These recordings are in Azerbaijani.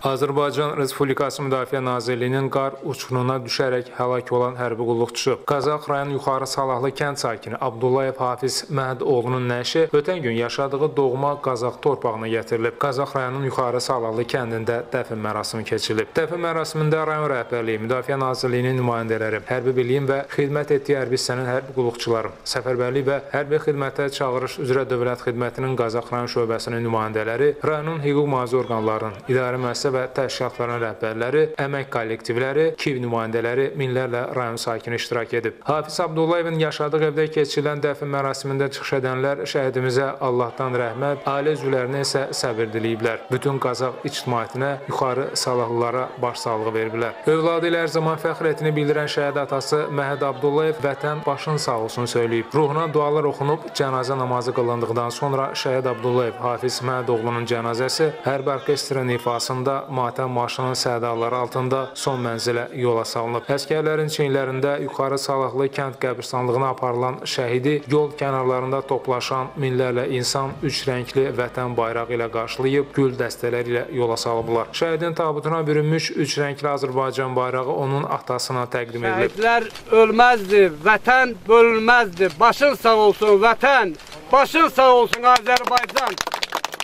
Azərbaycan Respublikası Müdafiə Nazirliyinin qar uçqununa düşərək həlak olan hərbi qulluqçu, Qazax rayon Yuxarı Salahlı kənd sakini Abdullayev Hafiz Məhədoğlunun nəşi ötən gün yaşadığı doğma Qazax torpağına gətirilib. Qazax rayonunun Yuxarı Salahlı kəndində dəfn mərasimi keçirilib. Dəfn mərasimində rayon rəhbərliyi, Müdafiə Nazirliyinin nümayəndələri, hərbi birliyin və xidmət etdiyi hərbi hissənin hərbi qulluqçuları, səfərbərlik və hərbi xidmətə çağırış üzrə Dövlət Xidmətinin Qazax rayon şöbəsinin nümayəndələri, rayonun hüquq mühafizə orqanlarının, idarə müəssisələrinin və təşkilatların rəhbərləri, əmək kollektivləri, KİV nümayəndələri, minlərlə rayon sakini iştirak edib. Hafiz Abdullayevin yaşadığı evdə keçirilən dəfn mərasimində çıxış edənlər şəhidimizə Allahdan rəhmət, ailə üzvlərinə isə səbir diləyiblər. Bütün Qazax ictimaiyyətinə, yuxarı salahlılara başsağlığı veriblər. Övladı ilə hər zaman fəxr etdiyini bildirən şəhid atası Məhəd Abdullayev vətən başın sağ olsun söyləyib. Ruhuna dualar oxunub, cənazə namazı qılındıqdan sonra şəhid Abdullayev Hafiz Məhədoğlunun cənazəsi hərbi orkestrin ifasında matəm marşının sədaları altında son mənzilə yola salınıb. Əskərlərin çiyinlərində yuxarı Salahlı kənd qəbirstanlığına aparılan şəhidi yol kənarlarında toplaşan minlərlə insan üç rəngli vətən bayrağı ilə qarşılayıb, gül dəstələri ilə yola salıblar. Şəhidin tabutuna bürünmüş üç rəngli Azərbaycan bayrağı onun atasına təqdim edilib. Şəhidlər ölməzdi, vətən bölünməzdi. Başın sağ olsun vətən, başın sağ olsun Azərbaycan.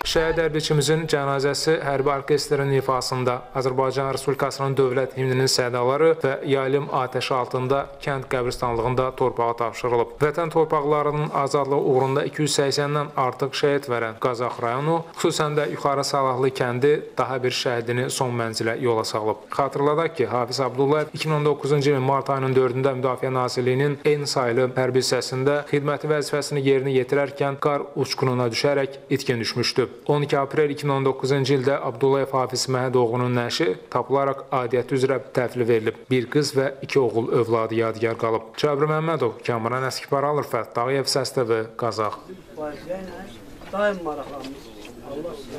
Şəhid hərbiçimizin cənazəsi hərbi orkestrin ifasında Azərbaycan Respublikasının dövlət himninin sədaları və yayılım atəşi altında kənd qəbirstanlığında torpağa tapşırılıb. Vətən torpaqlarının azadlığı uğrunda 280-dən artıq şəhid verən Qazax rayonu, xüsusən də Yuxarı Salahlı kəndi daha bir şəhidini son mənzilə yola salıb. Xatırladaq ki, Hafiz Abdullayev 2019-cu ilin mart ayının 4-də Müdafiə Nazirliyinin eyni sayılı hərbi hissəsində xidməti vəzifəsini yerinə yetirərkən qar uçqununa düşərək itkin düşmüşdü. 12 aprel 2019-cu ildə Abdullayev Hafiz Məhədoğlunun nəşi tapılaraq aidiyyəti üzrə təhvil verilib. Bir qız və iki oğul övladı yadigar qalıb. Cabir Məmmədov, Kamran Əskipar alır, Fəttağıyev, Səstəvi, Qazax. Daim maraqlanmış. Allah sizə.